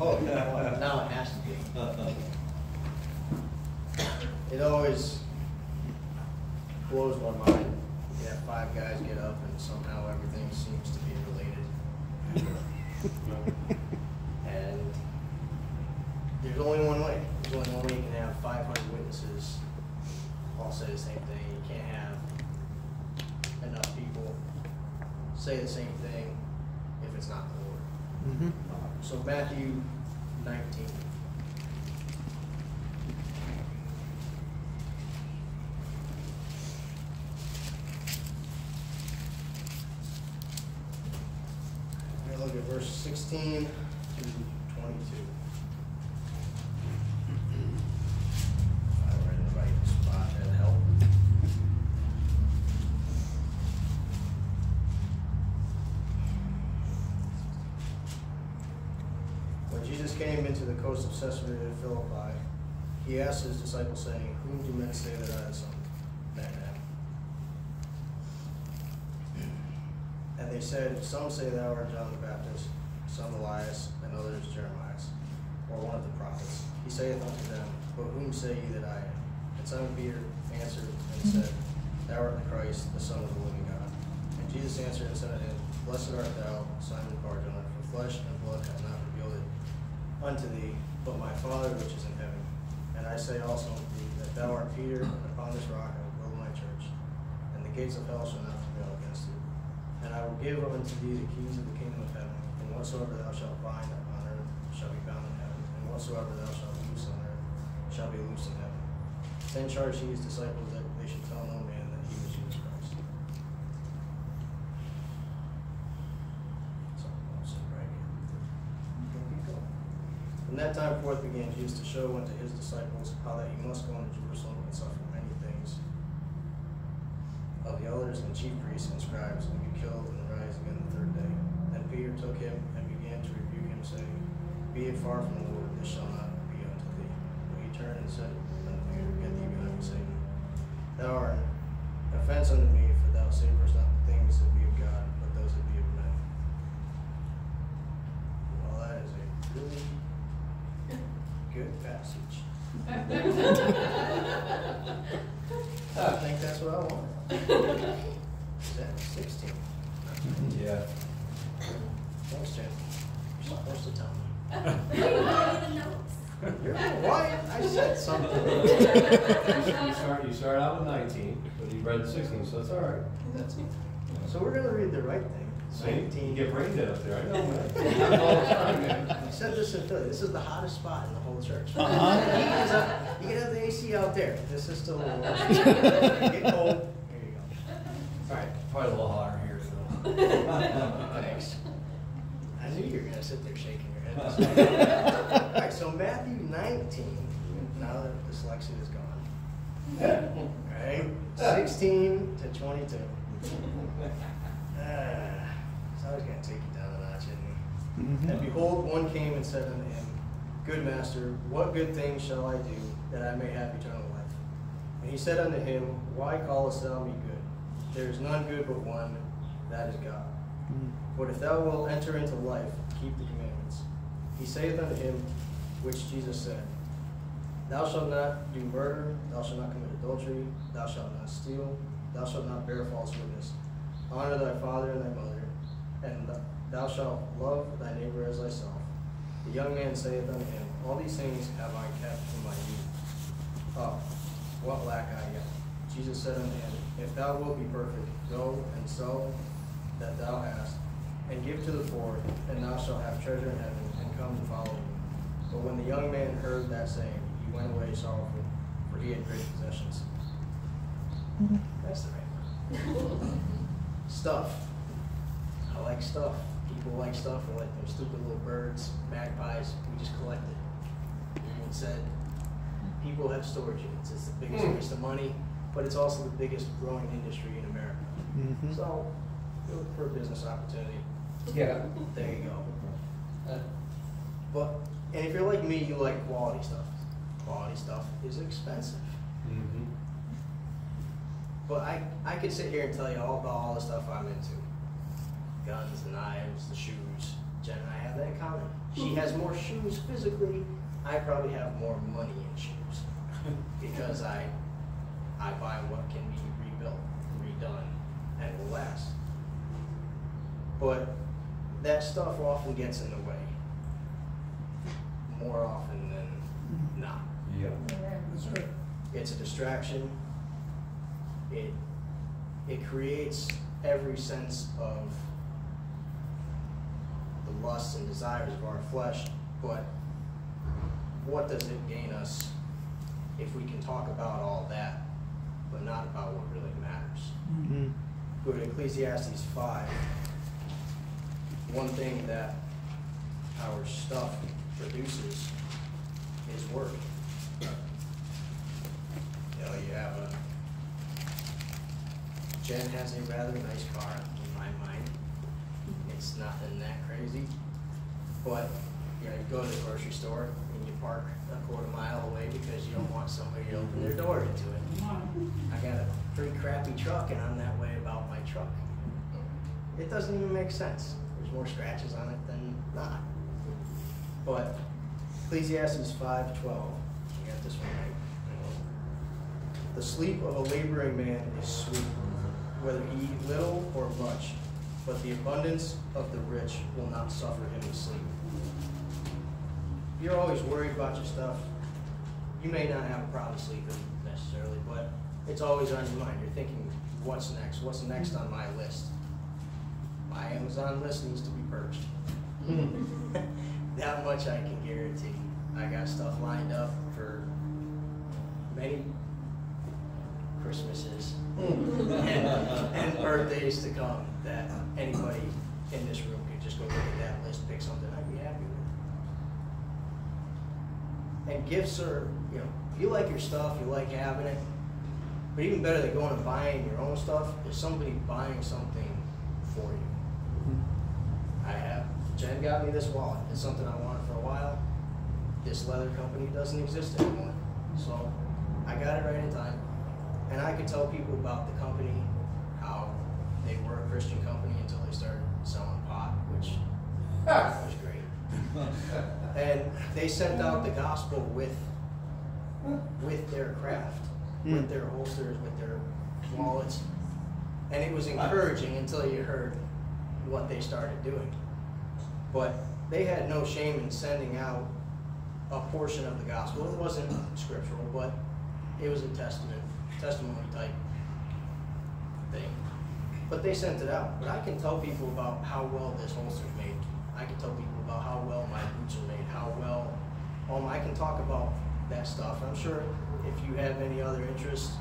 Oh, yeah, now it has to be. Uh-uh. It always blows my mind. You have five guys get up and somehow everything seems to be related. And there's only one way. There's only one way you can have five hundred witnesses all say the same thing. You can't have enough people say the same thing if it's not the. Mm-hmm. Uh, so Matthew 19. Look at verse 16. Coast of Caesarea Philippi, he asked his disciples, saying, Whom do men say that I, am? And they said, Some say thou art John the Baptist, some Elias, and others Jeremiah, or one of the prophets. He saith unto them, But whom say ye that I am? And Simon Peter answered and said, Thou art the Christ, the Son of the living God. And Jesus answered and said unto him, Blessed art thou, Simon Barjona, for flesh and blood hath not revealed it unto thee, but my Father which is in heaven. And I say also unto thee, that thou art Peter, and upon this rock I will build my church, and the gates of hell shall not prevail against it. And I will give unto thee the keys of the kingdom of heaven, and whatsoever thou shalt bind on earth shall be bound in heaven, and whatsoever thou shalt loose on earth shall be loosed in heaven. Then charged he his disciples that they should tell no man that he was Jesus Christ. So, I'll sit right here. From that time forth began Jesus to show unto his disciples how that he must go into Jerusalem and suffer many things of the elders and chief priests and scribes, and be killed and rise again the third day. Then Peter took him and began to rebuke him, saying, Be it far from the Lord, this shall not be unto thee. But he turned and said unto Peter, Get thee behind me, Satan. Thou art an offense unto me, for thou savorest not the things that be of God, but those that be of men. Well, that is a really good passage. I think that's what I want. Is that sixteen? Yeah. Thanks, Jen. You're supposed to tell me. You write the notes. You're quiet. I said something. You start, you start out with nineteen, but you read sixteen, so that's all right. That's- So we're gonna read the right thing. See, you get brain dead up there, I know, man. Happens all the time, man. I said this in Philly. This is the hottest spot in the whole church. Uh-huh. You guys have- you can have the AC out there. This is still a little. Get cold. Here you go. All right, probably a little hotter here, so. Thanks. I knew you were gonna sit there shaking your head. All right, so Matthew 19, now that dyslexia is gone. All right, 16 to 22. Ah, It's always gonna take you down a notch, he? Mm-hmm. And behold, one came and said unto him, Good master, what good thing shall I do that I may have eternal life? And he said unto him, Why callest thou me good? There is none good but one, that is God. But if thou wilt enter into life, keep the commandments. He saith unto him, which Jesus said, Thou shalt not do murder, thou shalt not commit adultery, thou shalt not steal, thou shalt not bear false witness. Honor thy father and thy mother, and thou shalt love thy neighbor as thyself. The young man saith unto him, All these things have I kept from my youth. Oh, what lack I yet? Jesus said unto him, If thou wilt be perfect, go and sell that thou hast, and give to the poor, and thou shalt have treasure in heaven, and come and follow me. But when the young man heard that saying, he went away sorrowful, for he had great possessions. Mm-hmm. That's the right word. Stuff. I like stuff. People like stuff. I like those stupid little birds, magpies. We just collect it. Everyone said, people have storage units. It's the biggest Hmm. waste of money, but it's also the biggest growing industry in America. Mhm. So, look for a business opportunity. Yeah. There you go. Uh, But, and if you're like me, you like quality stuff. Quality stuff is expensive. Mhm. But I, I could sit here and tell you all about all the stuff I'm into. Guns, the knives, the shoes. Jen and I have that in common. She has more shoes physically. I probably have more money in shoes because I I buy what can be rebuilt, redone, and will last. But that stuff often gets in the way. More often than not. Yeah. That's right. It's a distraction. It it creates every sense of lusts and desires of our flesh, but what does it gain us if we can talk about all that, but not about what really matters? Mm-hmm. Go to Ecclesiastes 5. One thing that our stuff produces is work. You know, you have a, Jen has a rather nice car in my mind. It's nothing that crazy. But, you know, you go to the grocery store and you park a quarter mile away because you don't want somebody to open their door into it. I got a pretty crappy truck and I'm that way about my truck. It doesn't even make sense. There's more scratches on it than not. But Ecclesiastes five twelve, you got this one right. The sleep of a laboring man is sweet, whether he eat little or much, but the abundance of the rich will not suffer him to sleep. You're always worried about your stuff. You may not have a problem sleeping necessarily, but it's always on your mind. You're thinking, what's next? What's next on my list? My Amazon list needs to be purged. that much I can guarantee. I got stuff lined up for many Christmases and, and birthdays to come that uh, anybody in this room could just go look at that list, pick something I'd be happy with. And gifts are, you know, if you like your stuff, you like having it, but even better than going and buying your own stuff is somebody buying something for you. I have, Jen got me this wallet. It's something I wanted for a while. This leather company doesn't exist anymore. So I got it right in time. And I could tell people about the company, they were a Christian company until they started selling pot, which was great. And they sent out the gospel with with their craft, hmm. with their holsters, with their wallets. And it was encouraging until you heard what they started doing. But they had no shame in sending out a portion of the gospel. It wasn't scriptural, but it was a testament, testimony type thing. But they sent it out. But I can tell people about how well this holster's made. I can tell people about how well my boots are made, how well, um, I can talk about that stuff. I'm sure if you have any other interests,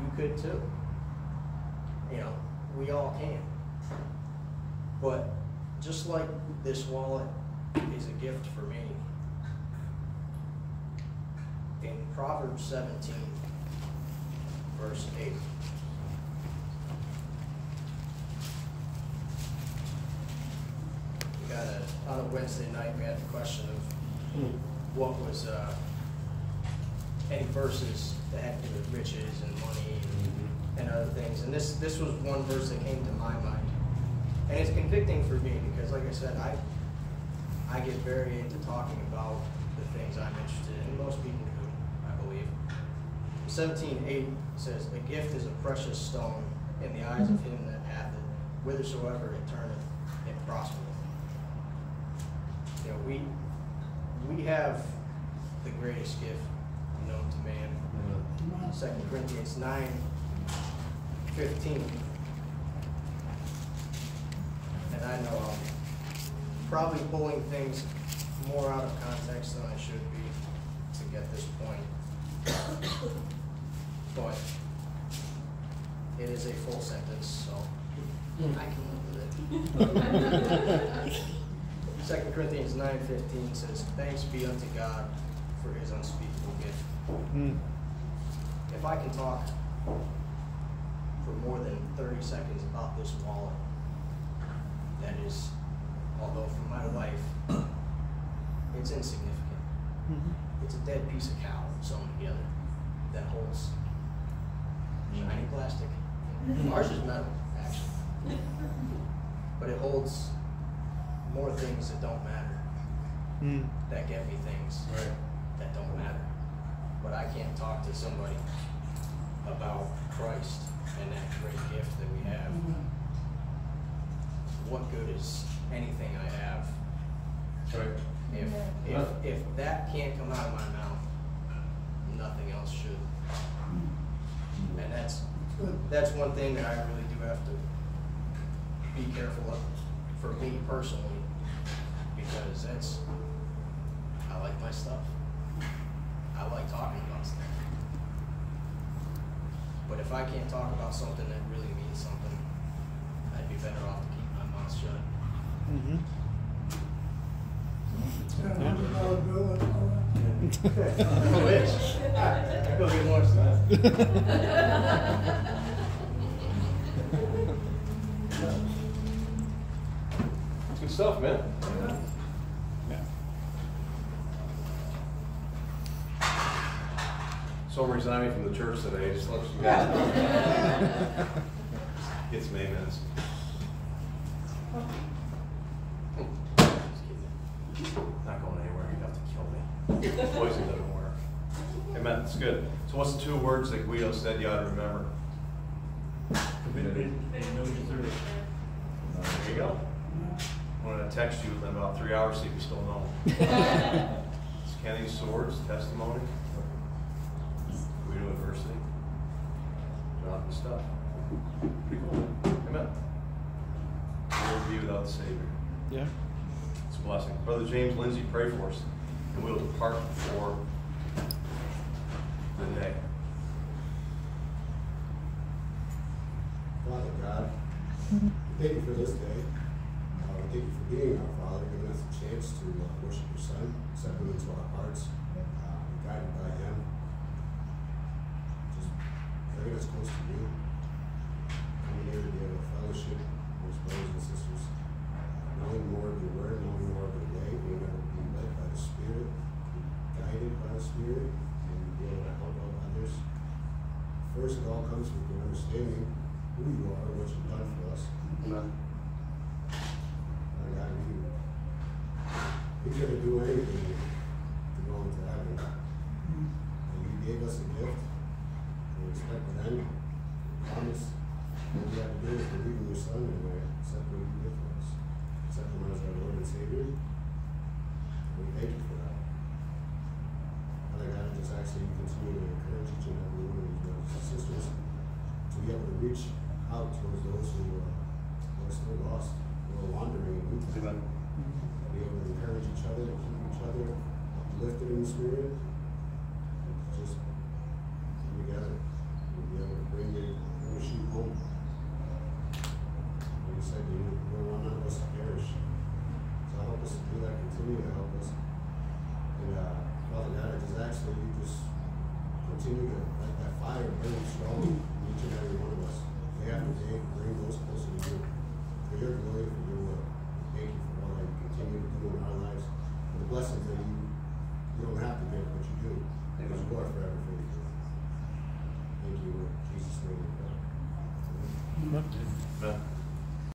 you could too. You know, we all can. But just like this wallet is a gift for me, in Proverbs 17, verse 8, got a, on a Wednesday night, we had the question of what was, uh, any verses that had to do with riches and money and, and other things. And this, this was one verse that came to my mind. And it's convicting for me because, like I said, I, I get very into talking about the things I'm interested in. Most people do, I believe. Seventeen eight says, "A gift is a precious stone in the eyes of him that hath it. Whithersoever it turneth, it prospereth." You know, we we have the greatest gift known to man. Second Corinthians nine fifteen. And I know I'm probably pulling things more out of context than I should be to get this point. But it is a full sentence, so I can live with it. Second Corinthians nine fifteen says, Thanks be unto God for his unspeakable gift. Hmm. If I can talk for more than thirty seconds about this wallet, that is, although for my life, it's insignificant. Mm-hmm. It's a dead piece of cow sewn together that holds shiny plastic. Mm-hmm. Ours is metal, actually. But it holds more things that don't matter. Mm. that get me things Right. that don't matter. But I can't talk to somebody about Christ and that great gift that we have. What good is anything I have Right. if, if, if that can't come out of my mouth, nothing else should. And that's, that's one thing that I really do have to be careful of, for me personally, because that's, I like my stuff. I like talking about stuff. But if I can't talk about something that really means something, I'd be better off to keep my mouth shut. Mm-hmm. Ten hundred dollar bill and all that. I wish. I go get more stuff. It's good stuff, man. So I'm resigning from the church today, just to let you guys know. Get some amens. Not going anywhere, you'd have to kill me. Poison doesn't work. Amen, it's good. So what's the two words that Guido said you ought to remember? Committed and no deserving. There you go. I'm gonna text you in about three hours, see if you still know. It's Kenny's Swords testimony. Guido University. Jonathan stuff. Pretty cool. Amen. We'll be without the Savior? Yeah. It's a blessing. Brother James Lindsay, pray for us, and we'll depart for the day. Father God, thank you for this day. Uh, thank you for being our Father, giving us a chance to uh, worship your Son, set him into our hearts, uh, be guided by him. Bring us close to you. Coming here to be able to fellowship with brothers and sisters, knowing more of your word, knowing more of your way, being able to be led by the Spirit, guided by the Spirit, and be able to help out others. First, it all comes with your understanding who you are, what you've done for us. Amen. Lord God, we, we couldn't do anything to go into heaven. And you gave us a gift. We expect then, promise, what we have to do is believe in your Son and uh, accept what you did for us. Accept him as our Lord and Savior. And we thank you for that. Father God, I just ask that you continue to encourage each and every one of these brothers and sisters to be able to reach out towards those who uh, who are still lost, who are wandering in youth. Amen. Be able to encourage each other, to keep each other lifted in the spirit, and just come together and be able to bring your, your sheep home. Like you said, you don't want none of us to perish. So help us to do that, continue to help us. And, uh, Father God, I just ask that you just continue to let that fire burn strong in each and every one of us. Day after day, bring those closer to you. For your glory, for your will. Thank you for all that you continue to do in our lives. For the blessings that you, you don't have to give, but you do. Because you are forever faithful. Thank you, Lord. Jesus' name we pray. Amen. Amen.